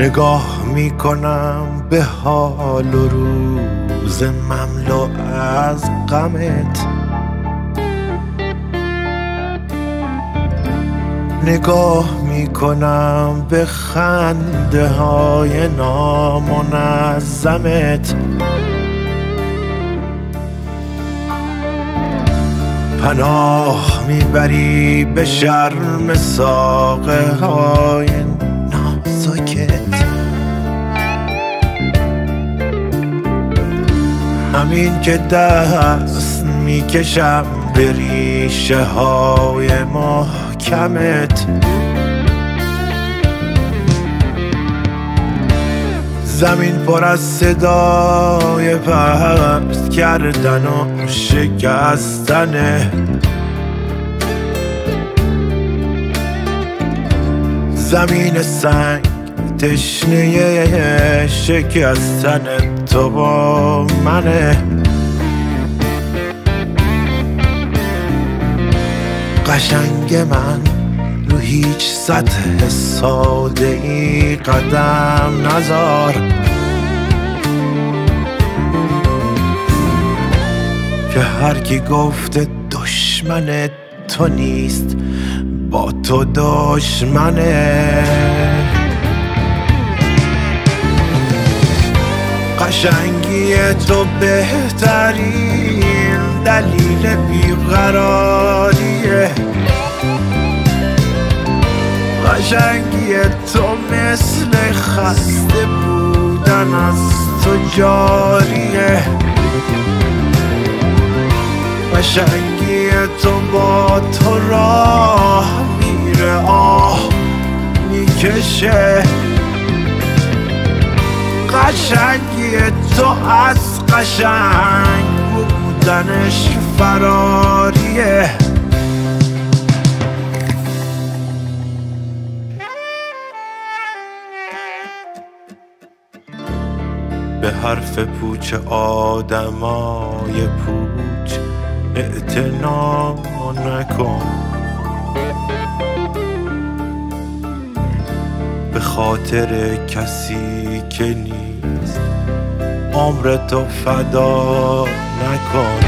نگاه می‌کنم به حال و روز مملو از غمت. نگاه می‌کنم به خنده های نامنظمت پناه می‌بری به شرم ساقه های همین که دست می‌کشم به ریشه های محکمت. زمین پر از صدای پست کردن و شکستنه. زمین سنگ تشنه شکستن تو با منه. قشنگ من رو هیچ سطح ساده ای قدم نزار. که هر کی گفته دشمن تو نیست با تو دشمنه. قشنگی تو بهترین دلیل بیقراریه. قشنگی تو مثل خسته بودن از تو جاریه. قشنگی تو با تو راه میره آه می‌کشه. قشنگی تو از قشنگ بودنش فراریه به حرف پوچ آدمای پوچ اعتنا نکن. به خاطر کسی که نیست. عمر تو فدا نکن.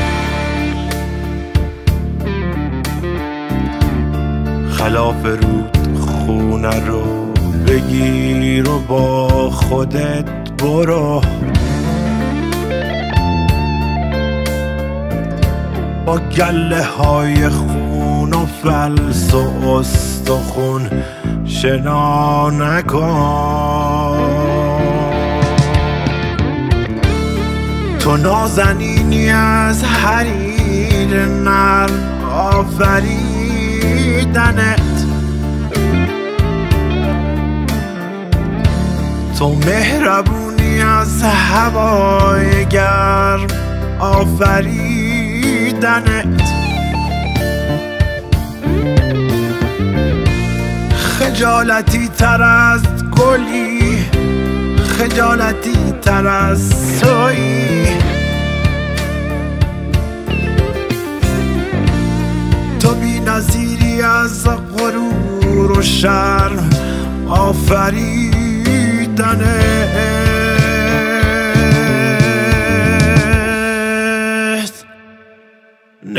خلاف رود خونه رو بگیر و با خودت برو. با گله های خون و فلس و استخون شنا نکن. تو نازنینی از حریر نرم آفریدنت. تو مهربونی از هوای گرم آفریدنت. خجالتی تر از گلی خجالتی تر از تویی تو بی نظیری از غرور و شرم آفریدنت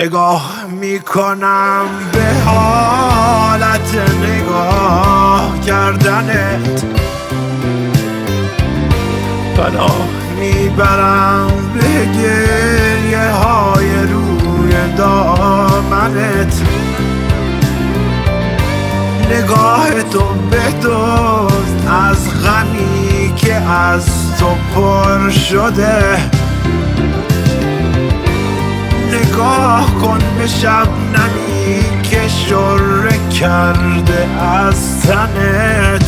نگاه می‌کنم به حالت نگاه کردنت. پناه می‌برم به گریه های روی دامنت. نگاه تو بدوست از غمی که از تو پر شده. نگاه کن به شب نمی که شره کرده از تنه